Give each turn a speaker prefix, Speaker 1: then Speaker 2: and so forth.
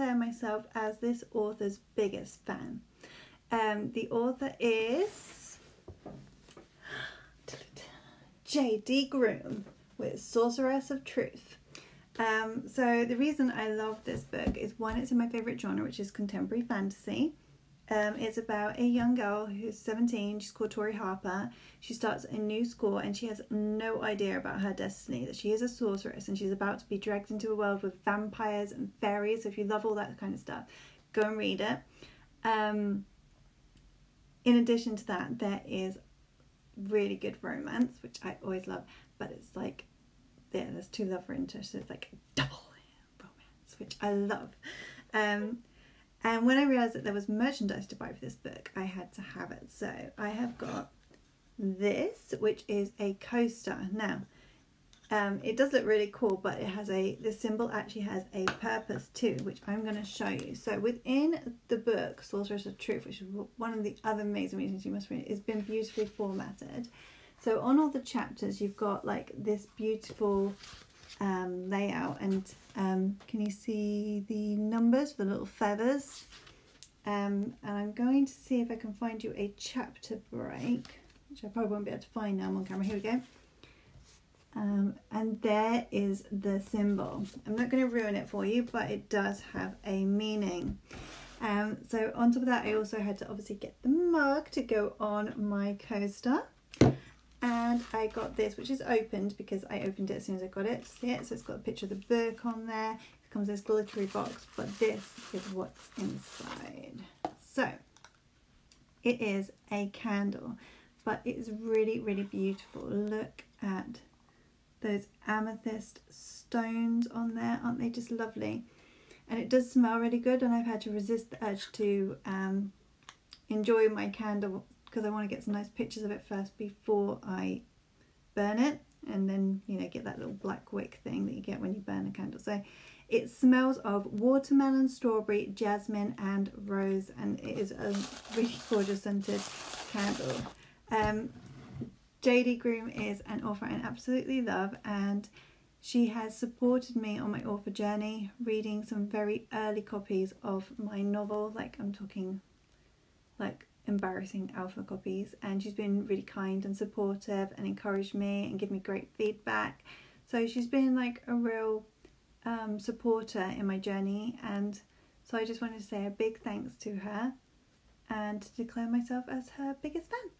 Speaker 1: declare myself as this author's biggest fan. Um, the author is J.D. Groom with Sorceress of Truth. Um, so the reason I love this book is one, it's in my favourite genre, which is contemporary fantasy. Um, it's about a young girl who's 17. She's called Tori Harper. She starts a new school and she has no idea about her destiny, that she is a sorceress and she's about to be dragged into a world with vampires and fairies. So if you love all that kind of stuff, go and read it. Um, in addition to that, there is really good romance, which I always love, but it's like, yeah, there's two love interests, it's like double romance, which I love. Um, and when I realised that there was merchandise to buy for this book, I had to have it. So I have got this, which is a coaster. Now, um, it does look really cool, but it has a the symbol actually has a purpose too, which I'm going to show you. So within the book Sorceress of Truth, which is one of the other amazing reasons you must read, it's been beautifully formatted. So on all the chapters, you've got like this beautiful um, layout, and um, can you see the numbers, the little feathers? Um, and I'm going to see if I can find you a chapter break, which I probably won't be able to find now. I'm on camera. Here we go. Um, and there is the symbol. I'm not going to ruin it for you, but it does have a meaning. Um, so on top of that, I also had to obviously get the mug to go on my coaster. I got this, which is opened because I opened it as soon as I got it. See it? So it's got a picture of the book on there. It comes this glittery box, but this is what's inside. So it is a candle, but it is really, really beautiful. Look at those amethyst stones on there. Aren't they just lovely? And it does smell really good, and I've had to resist the urge to um, enjoy my candle because I want to get some nice pictures of it first before I burn it and then you know get that little black wick thing that you get when you burn a candle. So it smells of watermelon strawberry jasmine and rose and it is a really gorgeous scented candle. Um, JD Groom is an author I absolutely love and she has supported me on my author journey reading some very early copies of my novel. Like I'm talking like embarrassing alpha copies and she's been really kind and supportive and encouraged me and given me great feedback so she's been like a real um, supporter in my journey and so I just wanted to say a big thanks to her and to declare myself as her biggest fan.